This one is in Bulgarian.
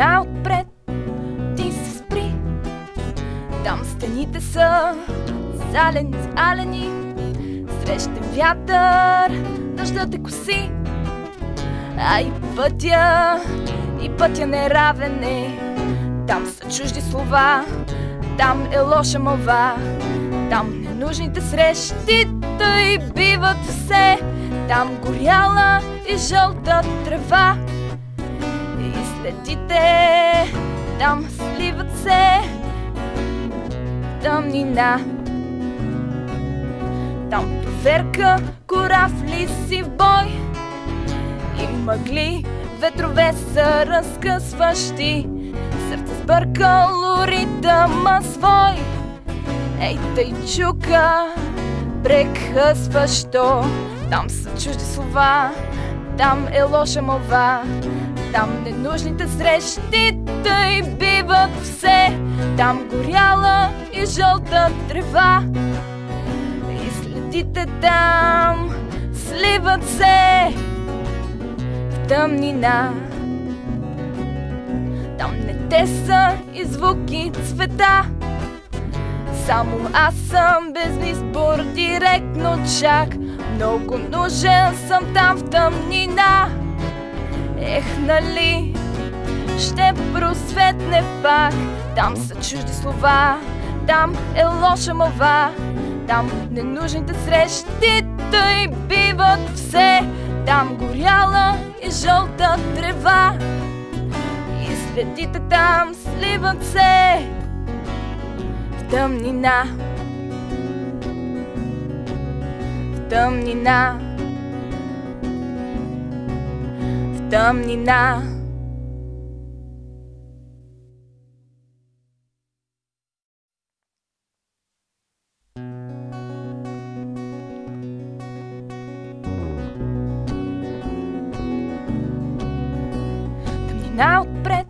стена отпред ти се спри. Там стените са залени, залени. Среща вятър, дъждът е коси. А и пътя, и пътя не равен е. Там са чужди слова, там е лоша мъва. Там ненужните срещи тъй биват все. Там горяла и жълта трева. И следите там сливат се тъмнина. Там проверка, корафли си в бой. И мъгли, ветрове са разкъсващи. Сърце сбъркало ритъма свой. Ей, тъй чука, прекъсващо. Там са чужди слова, там е лоша мълва Там ненужните срещи тъй биват все. Там горяла и жълта трева. И следите там сливат се в тъмнина. Там не те са и звуки цвета. Само аз съм без избор, директно чак. Много нужен съм там в тъмнина нали? Ще просветне пак. Там са чужди слова, там е лоша мова Там ненужните срещи тъй биват все. Там горяла и жълта трева. И следите там сливат се в тъмнина. В тъмнина тъмнина. Тъмнина отпред